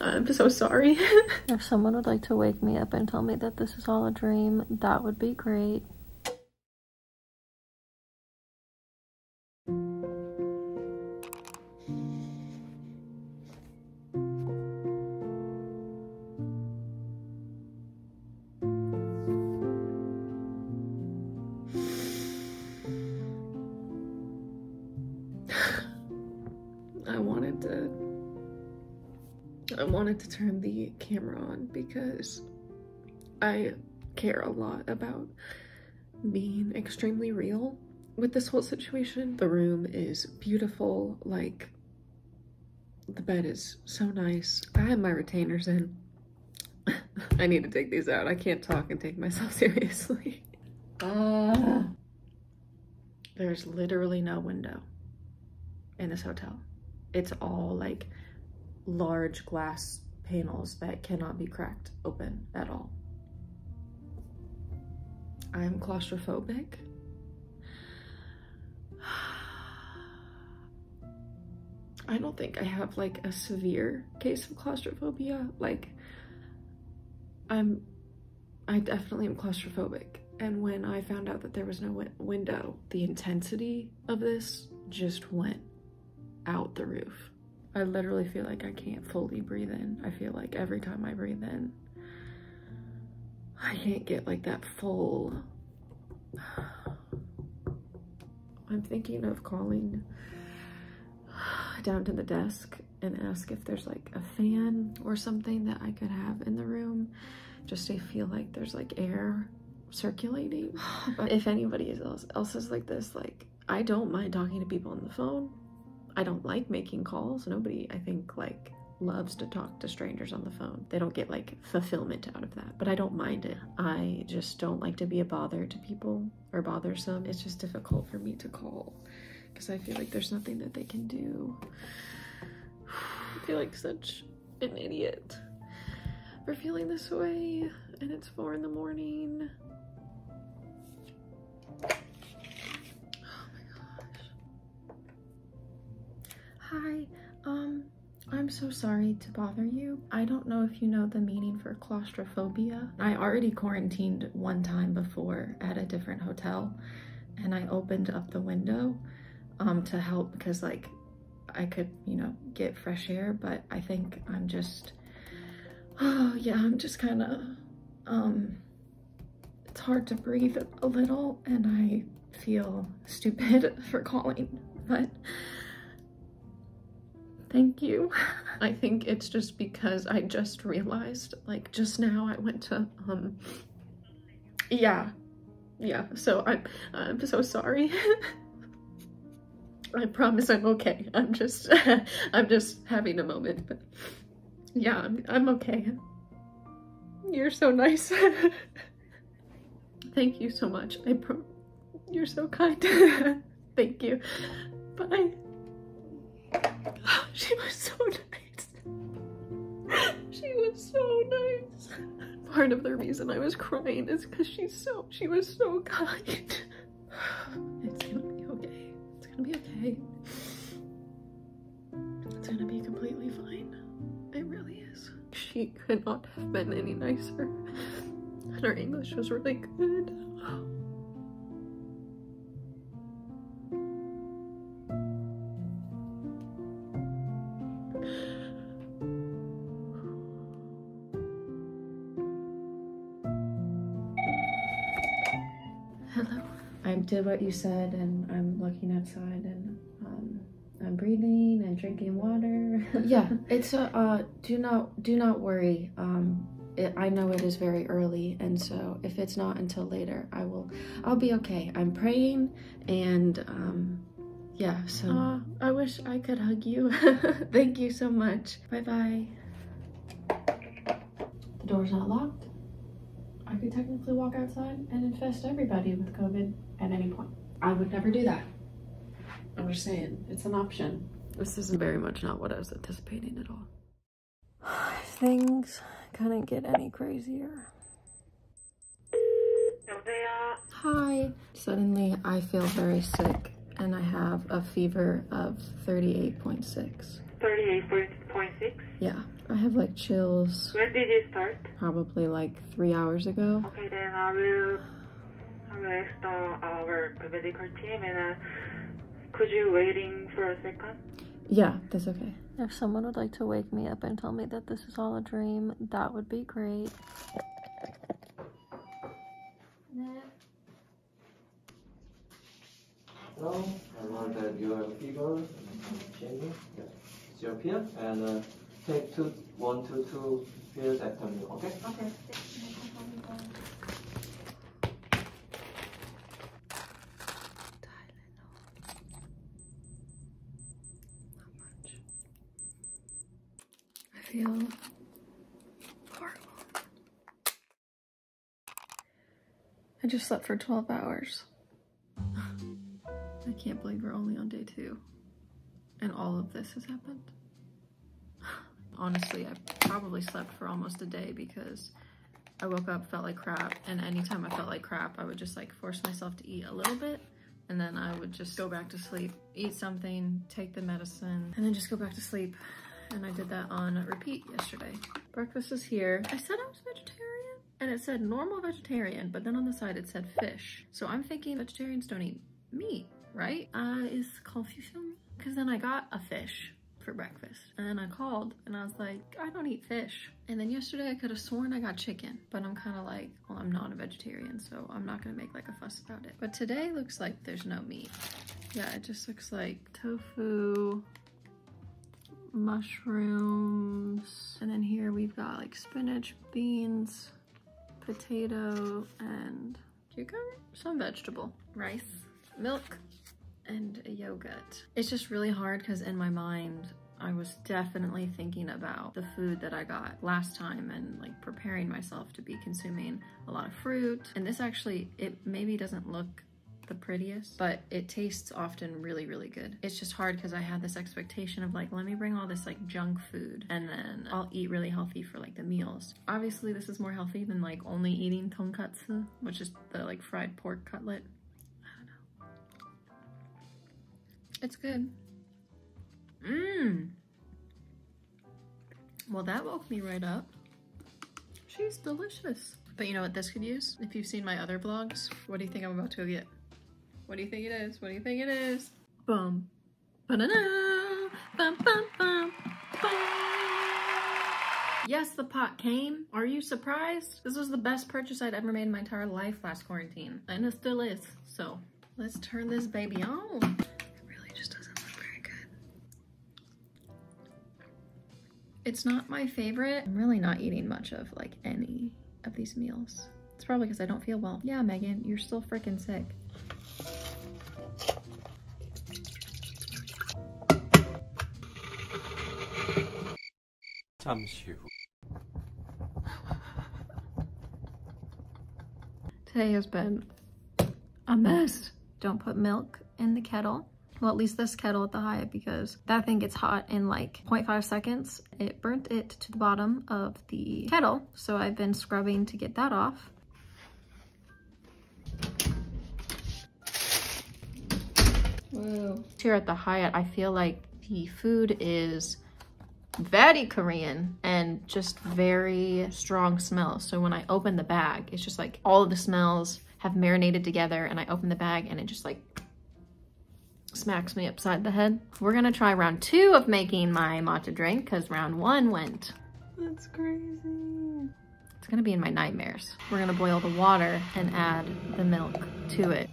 I'm so sorry. if someone would like to wake me up and tell me that this is all a dream, that would be great. To I wanted to turn the camera on because I care a lot about being extremely real with this whole situation. The room is beautiful, like the bed is so nice. I have my retainers in. I need to take these out. I can't talk and take myself seriously. Uh, there's literally no window in this hotel. It's all like large glass panels that cannot be cracked open at all. I'm claustrophobic. I don't think I have like a severe case of claustrophobia. Like I'm, I definitely am claustrophobic. And when I found out that there was no win window, the intensity of this just went out the roof. I literally feel like I can't fully breathe in. I feel like every time I breathe in, I can't get like that full. I'm thinking of calling down to the desk and ask if there's like a fan or something that I could have in the room just to feel like there's like air circulating. But if anybody else, else is like this, like I don't mind talking to people on the phone. I don't like making calls. Nobody, I think, like loves to talk to strangers on the phone. They don't get like fulfillment out of that, but I don't mind it. I just don't like to be a bother to people or bothersome. It's just difficult for me to call because I feel like there's nothing that they can do. I feel like such an idiot for feeling this way and it's four in the morning. Hi, um, I'm so sorry to bother you. I don't know if you know the meaning for claustrophobia. I already quarantined one time before at a different hotel and I opened up the window um, to help because like I could, you know, get fresh air, but I think I'm just, oh yeah, I'm just kind of, um, it's hard to breathe a little and I feel stupid for calling, but Thank you. I think it's just because I just realized, like just now I went to, um, yeah, yeah, so I'm, I'm so sorry. I promise I'm okay. I'm just, I'm just having a moment, but yeah, I'm, I'm okay. You're so nice. Thank you so much. I pro- you're so kind. Thank you. Bye. She was so nice. She was so nice. Part of the reason I was crying is because she's so, she was so kind. It's gonna be okay. It's gonna be okay. It's gonna be completely fine. It really is. She could not have been any nicer. And her English was really good. Did what you said and I'm looking outside and um, I'm breathing and drinking water. yeah, it's a, uh, do not, do not worry. Um, it, I know it is very early and so if it's not until later, I will, I'll be okay. I'm praying and um, yeah, so. Uh, I wish I could hug you. Thank you so much. Bye-bye. The door's not locked. I could technically walk outside and infest everybody with COVID at any point. I would never do that. I'm just saying, it's an option. This isn't very much not what I was anticipating at all. Things couldn't get any crazier. Hi. Suddenly I feel very sick and I have a fever of 38.6. 38.6. Yeah, I have like chills When did you start? probably like three hours ago. Okay, then I will, I will ask our medical team and uh, could you waiting for a second? Yeah, that's okay. If someone would like to wake me up and tell me that this is all a dream, that would be great. Hello, I want that your fever changing. Yes. It's your pill and uh, take two, one to two pills after meal. Okay. Okay. Feel horrible. I just slept for 12 hours. I can't believe we're only on day two. And all of this has happened. Honestly, I probably slept for almost a day because I woke up, felt like crap, and anytime I felt like crap, I would just like force myself to eat a little bit and then I would just go back to sleep, eat something, take the medicine, and then just go back to sleep. And I did that on repeat yesterday. Breakfast is here. I said I was vegetarian and it said normal vegetarian, but then on the side it said fish. So I'm thinking vegetarians don't eat meat, right? Uh, is confusion? Because then I got a fish for breakfast and then I called and I was like, I don't eat fish. And then yesterday I could have sworn I got chicken, but I'm kind of like, well, I'm not a vegetarian, so I'm not gonna make like a fuss about it. But today looks like there's no meat. Yeah, it just looks like tofu, mushrooms, and then here we've got like spinach, beans, potato, and cucumber, some vegetable, rice, milk, and a yogurt. It's just really hard because in my mind, I was definitely thinking about the food that I got last time and like preparing myself to be consuming a lot of fruit. And this actually, it maybe doesn't look the prettiest, but it tastes often really, really good. It's just hard because I had this expectation of like, let me bring all this like junk food and then I'll eat really healthy for like the meals. Obviously this is more healthy than like only eating tonkatsu, which is the like fried pork cutlet. It's good. Mmm. Well, that woke me right up. She's delicious. But you know what this could use? If you've seen my other vlogs, what do you think I'm about to go get? What do you think it is? What do you think it is? Bum. Ba-da-da. Bum, bum, bum, bum. Yes, the pot came. Are you surprised? This was the best purchase I'd ever made in my entire life last quarantine. And it still is. So let's turn this baby on. It really just doesn't look very good. It's not my favorite. I'm really not eating much of like any of these meals. It's probably because I don't feel well. Yeah, Megan, you're still freaking sick. comes you. Today has been a mess. Don't put milk in the kettle. Well, at least this kettle at the Hyatt because that thing gets hot in like 0.5 seconds. It burnt it to the bottom of the kettle. So I've been scrubbing to get that off. Whoa. Here at the Hyatt, I feel like the food is very Korean and just very strong smells. So when I open the bag, it's just like all of the smells have marinated together and I open the bag and it just like smacks me upside the head. We're gonna try round two of making my matcha drink because round one went. That's crazy. It's gonna be in my nightmares. We're gonna boil the water and add the milk to it.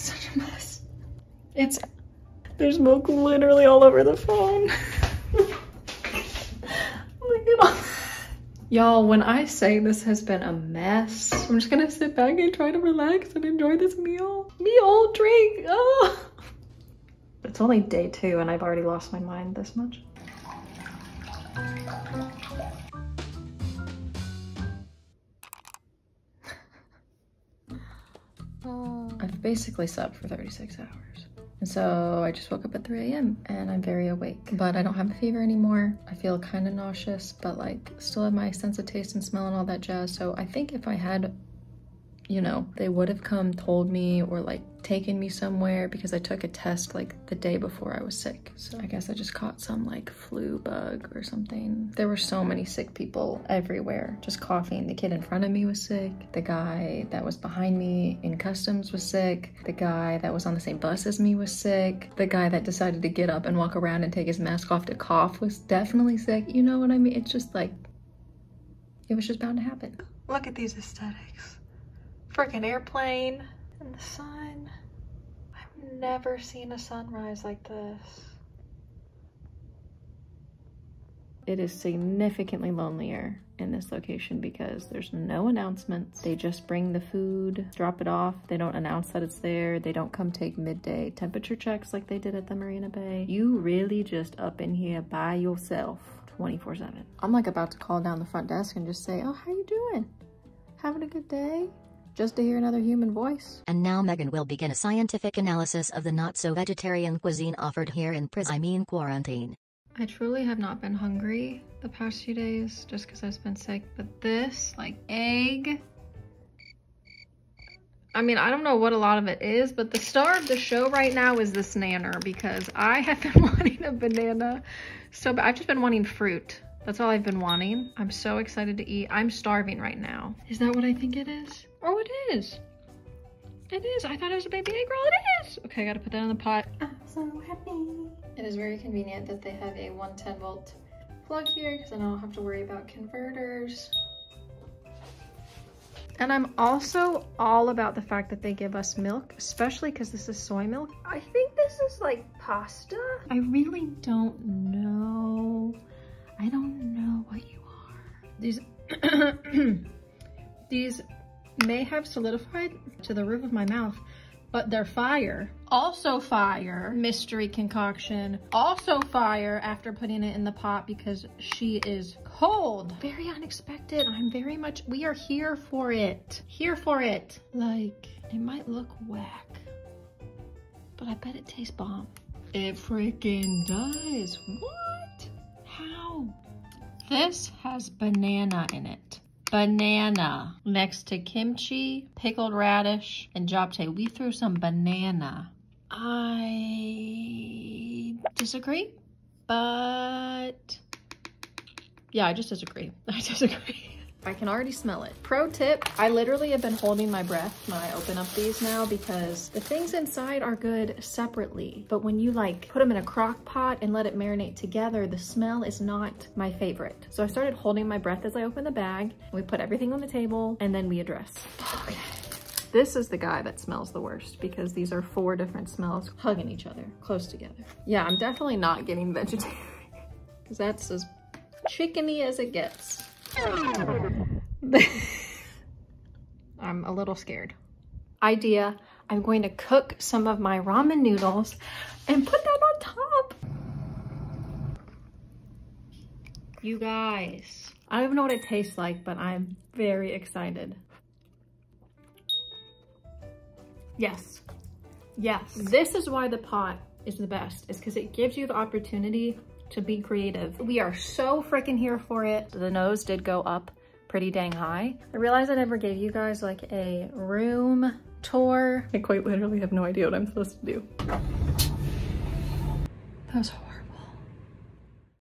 such mess. It's, there's milk literally all over the phone. Look at all. Y'all, when I say this has been a mess, I'm just gonna sit back and try to relax and enjoy this meal. Meal, drink, oh. It's only day two and I've already lost my mind this much. Basically slept for 36 hours. And so I just woke up at 3 a.m. and I'm very awake. But I don't have a fever anymore. I feel kind of nauseous, but like still have my sense of taste and smell and all that jazz. So I think if I had you know, they would have come told me or like taken me somewhere because I took a test like the day before I was sick. So I guess I just caught some like flu bug or something. There were so many sick people everywhere, just coughing. The kid in front of me was sick. The guy that was behind me in customs was sick. The guy that was on the same bus as me was sick. The guy that decided to get up and walk around and take his mask off to cough was definitely sick. You know what I mean? It's just like, it was just bound to happen. Look at these aesthetics. Freaking airplane and the sun. I've never seen a sunrise like this. It is significantly lonelier in this location because there's no announcements. They just bring the food, drop it off. They don't announce that it's there. They don't come take midday temperature checks like they did at the Marina Bay. You really just up in here by yourself 24 seven. I'm like about to call down the front desk and just say, oh, how you doing? Having a good day? Just to hear another human voice. And now Megan will begin a scientific analysis of the not-so-vegetarian cuisine offered here in prison, I mean quarantine. I truly have not been hungry the past few days just because I've been sick, but this, like egg, I mean, I don't know what a lot of it is, but the star of the show right now is this nanner because I have been wanting a banana so I've just been wanting fruit. That's all I've been wanting. I'm so excited to eat. I'm starving right now. Is that what I think it is? Oh, it is. It is. I thought it was a baby egg roll. It is. Okay, I gotta put that in the pot. I'm so happy. It is very convenient that they have a 110 volt plug here because then I don't have to worry about converters. And I'm also all about the fact that they give us milk, especially because this is soy milk. I think this is like pasta. I really don't know. I don't know what you are. These, these may have solidified to the roof of my mouth, but they're fire. Also fire, mystery concoction. Also fire after putting it in the pot because she is cold. Very unexpected. I'm very much, we are here for it. Here for it. Like, it might look whack, but I bet it tastes bomb. It freaking does. What? How? This has banana in it banana next to kimchi, pickled radish, and japchae. We threw some banana. I disagree, but yeah, I just disagree. I disagree. I can already smell it. Pro tip, I literally have been holding my breath when I open up these now because the things inside are good separately. But when you like put them in a crock pot and let it marinate together, the smell is not my favorite. So I started holding my breath as I open the bag. We put everything on the table and then we address. Okay. This is the guy that smells the worst because these are four different smells hugging each other, close together. Yeah, I'm definitely not getting vegetarian because that's as chickeny as it gets. I'm a little scared. Idea, I'm going to cook some of my ramen noodles and put that on top. You guys, I don't even know what it tastes like, but I'm very excited. Yes, yes. This is why the pot is the best, is because it gives you the opportunity to be creative. We are so freaking here for it. The nose did go up pretty dang high. I realize I never gave you guys like a room tour. I quite literally have no idea what I'm supposed to do. That was horrible.